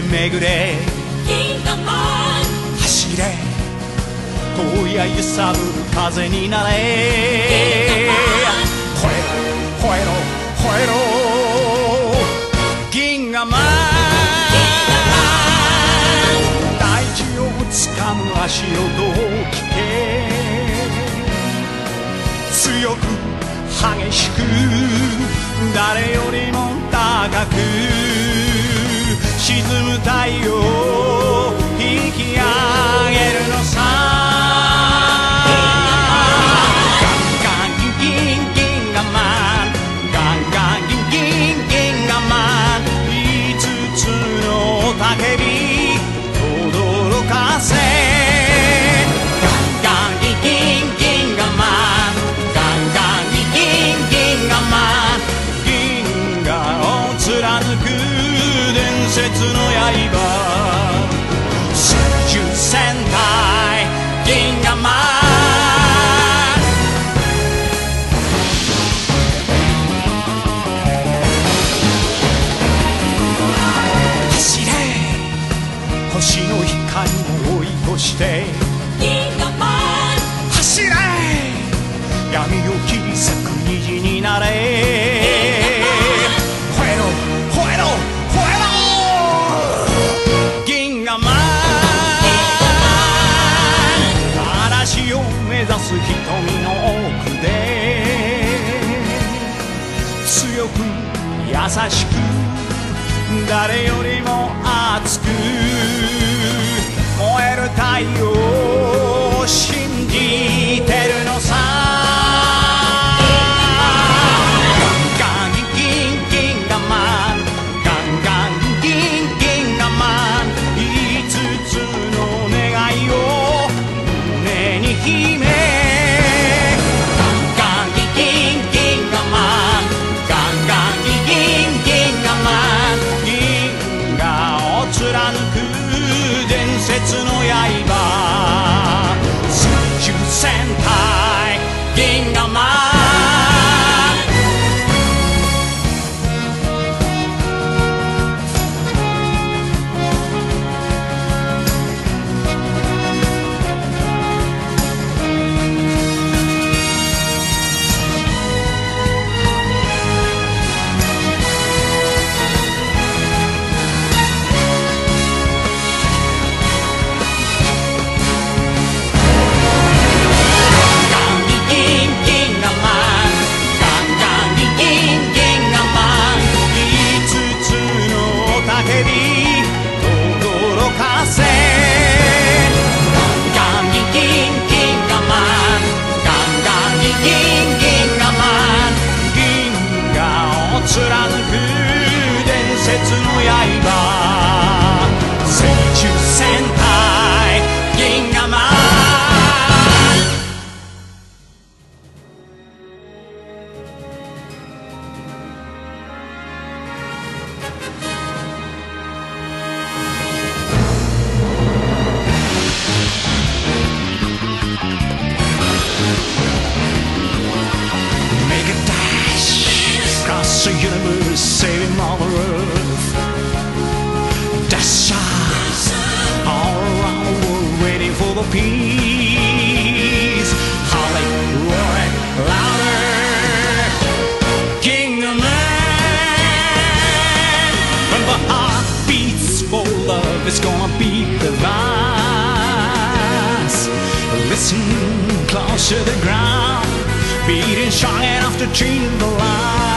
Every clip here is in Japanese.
け巡れ。銀河マン走れ今夜揺さぶる風になれ。吠えろ吠えろ吠えろ。銀河マン大地をつかむ足音を聞け。強く激しく。誰よりも高く。沈む太陽引き上げ星の光を追い越して。走れ。闇を切り裂く虹になれ。吠えろ吠えろ吠えろ。銀河マン。嵐を目指す瞳の奥で。強く優しく。誰よりも school. to the ground, beating strong enough to dream the line.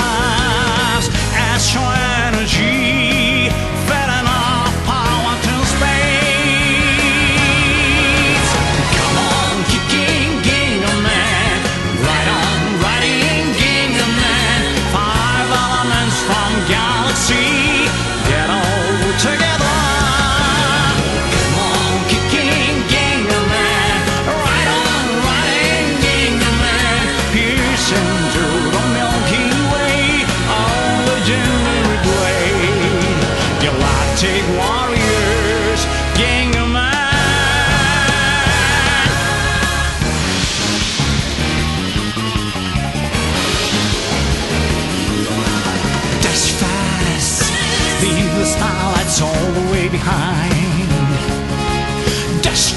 Behind.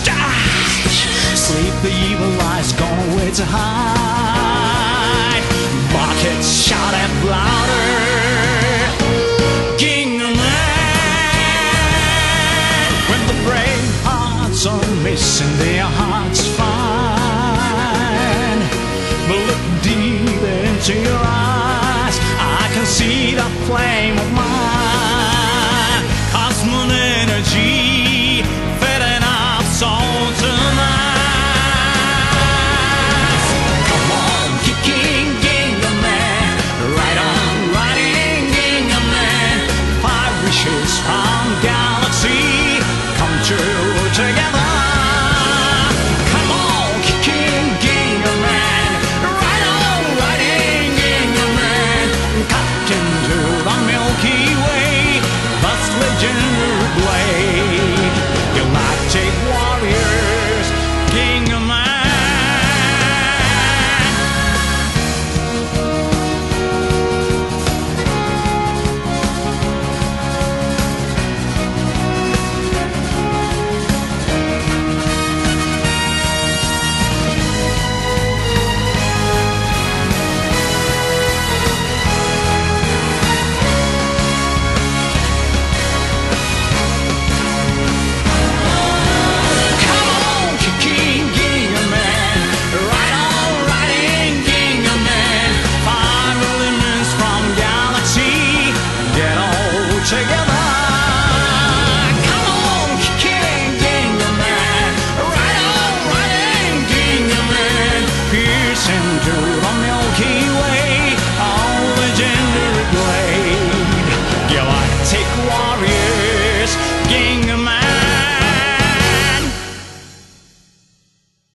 Dash, sleep the evil lies gone way to hide. Markets shout and louder. King man. When the brave hearts are missing